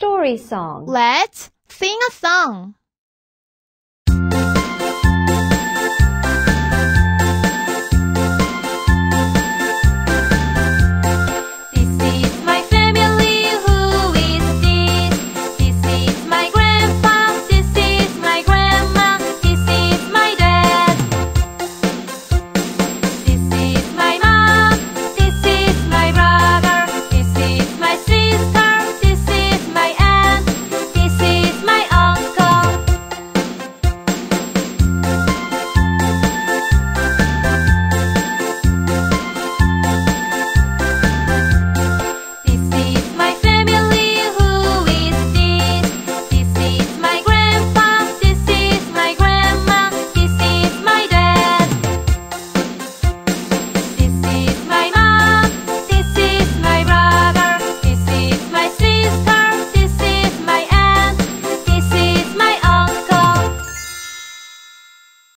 story song. Let's sing a song.